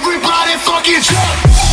Everybody fucking jump.